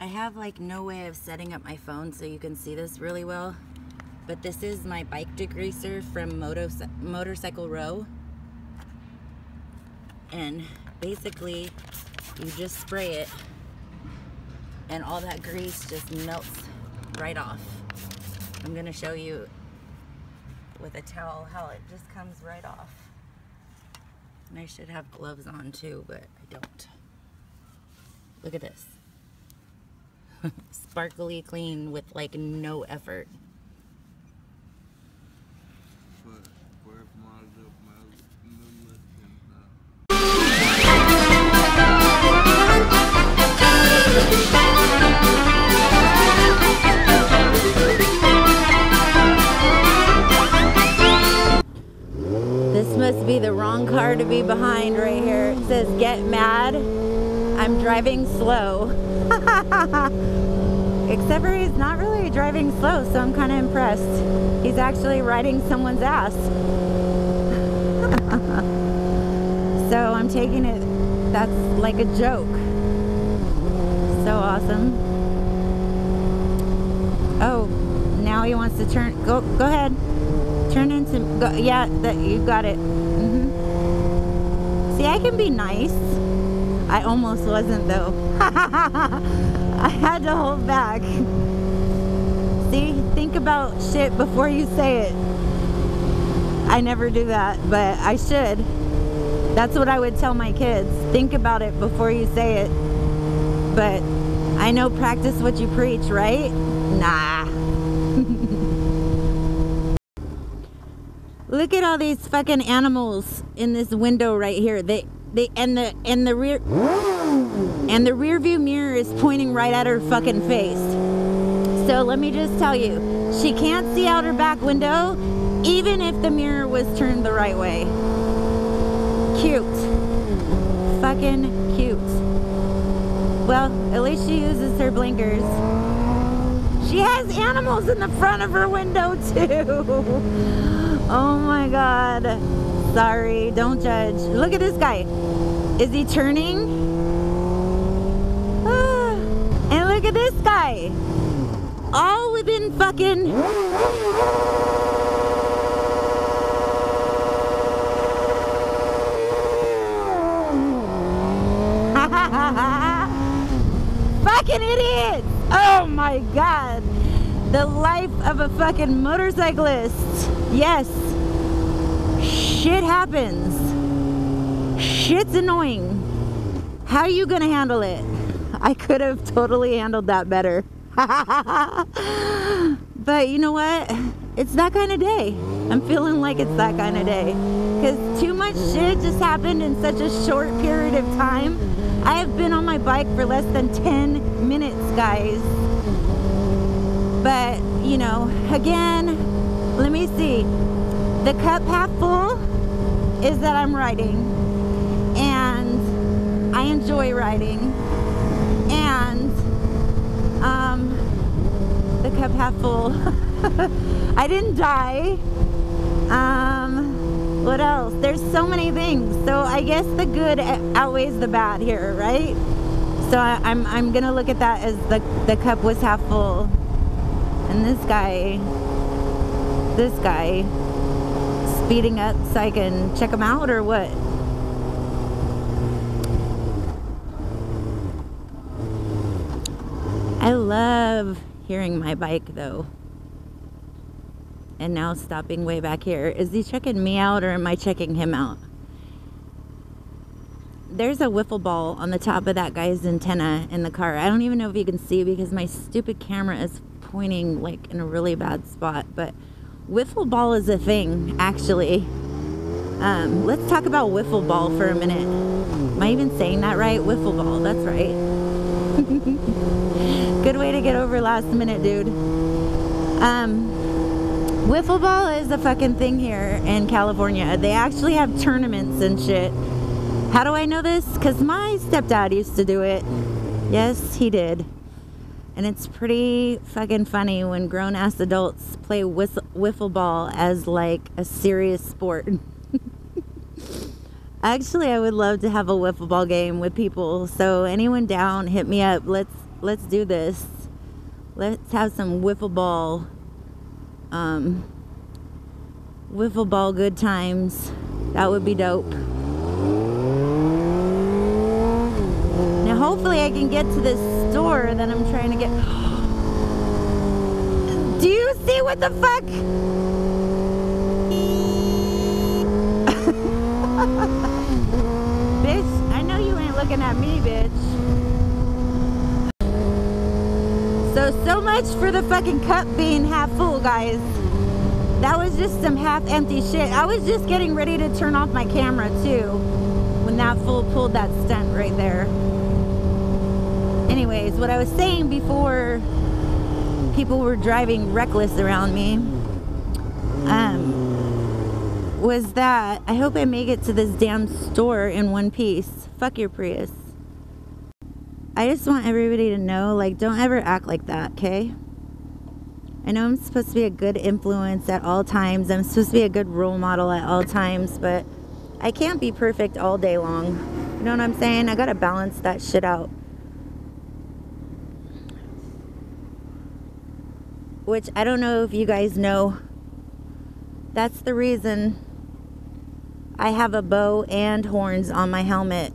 I have like no way of setting up my phone so you can see this really well. But this is my bike degreaser from Moto Motorcycle Row. And basically, you just spray it and all that grease just melts right off. I'm gonna show you with a towel how it just comes right off. And I should have gloves on too, but I don't. Look at this. Sparkly clean with like no effort. This must be the wrong car to be behind right here. It says get mad. I'm driving slow. Except for he's not really driving slow, so I'm kind of impressed. He's actually riding someone's ass. so I'm taking it, that's like a joke. So awesome. Oh, now he wants to turn, go, go ahead. Turn into, go, yeah, that you got it. Mm -hmm. See, I can be nice. I almost wasn't though. I had to hold back. See, think about shit before you say it. I never do that, but I should. That's what I would tell my kids. Think about it before you say it. But I know practice what you preach, right? Nah. Look at all these fucking animals in this window right here. They and the and the rear and the rear view mirror is pointing right at her fucking face. So let me just tell you, she can't see out her back window even if the mirror was turned the right way. Cute. Fucking cute. Well, at least she uses her blinkers. She has animals in the front of her window too. oh my god. Sorry, don't judge. Look at this guy. Is he turning? Ah, and look at this guy. All within fucking... fucking idiot! Oh my god. The life of a fucking motorcyclist. Yes shit happens. Shit's annoying. How are you gonna handle it? I could have totally handled that better. but you know what? It's that kind of day. I'm feeling like it's that kind of day. Because too much shit just happened in such a short period of time. I have been on my bike for less than 10 minutes, guys. But, you know, again, let me see. The cup half full is that I'm riding and I enjoy riding and um, the cup half full. I didn't die. Um, what else? There's so many things. So I guess the good outweighs the bad here, right? So I, I'm, I'm gonna look at that as the, the cup was half full. And this guy, this guy, speeding up so I can check them out or what? I love hearing my bike though. And now stopping way back here. Is he checking me out or am I checking him out? There's a wiffle ball on the top of that guy's antenna in the car. I don't even know if you can see because my stupid camera is pointing like in a really bad spot. But wiffle ball is a thing, actually. Um, let's talk about wiffle ball for a minute. Am I even saying that right? Wiffle ball, that's right. Good way to get over last minute, dude. Um, wiffle ball is a fucking thing here in California. They actually have tournaments and shit. How do I know this? Because my stepdad used to do it. Yes, he did. And it's pretty fucking funny when grown ass adults play wiffle ball as like a serious sport. Actually, I would love to have a wiffle ball game with people. So anyone down, hit me up. Let's let's do this. Let's have some wiffle ball, um, wiffle ball good times. That would be dope. Now, hopefully, I can get to this store that I'm trying to get. Do you see what the fuck? bitch, I know you ain't looking at me, bitch. So, so much for the fucking cup being half full, guys. That was just some half empty shit. I was just getting ready to turn off my camera, too, when that fool pulled that stunt right there. Anyways, what I was saying before people were driving reckless around me um, was that I hope I make it to this damn store in one piece. Fuck your Prius. I just want everybody to know, like, don't ever act like that, okay? I know I'm supposed to be a good influence at all times. I'm supposed to be a good role model at all times, but I can't be perfect all day long. You know what I'm saying? I gotta balance that shit out. Which I don't know if you guys know. That's the reason I have a bow and horns on my helmet.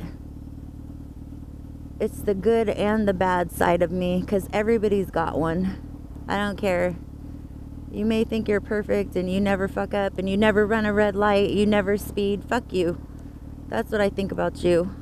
It's the good and the bad side of me because everybody's got one. I don't care. You may think you're perfect and you never fuck up and you never run a red light, you never speed. Fuck you. That's what I think about you.